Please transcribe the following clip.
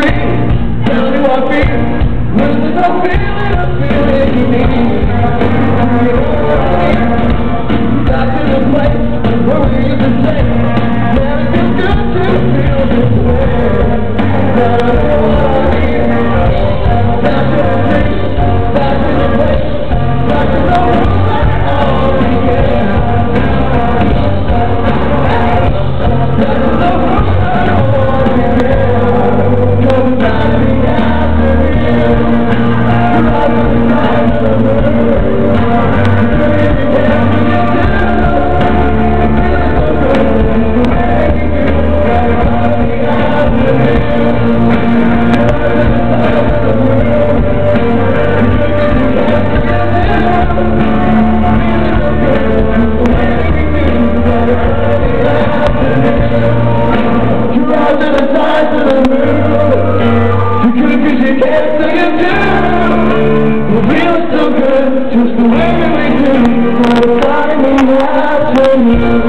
free. Tell me what feels. When there's no feeling, I'm feeling you need. cause you can't say it down. It feels so good, just the way we do. We're fighting after me.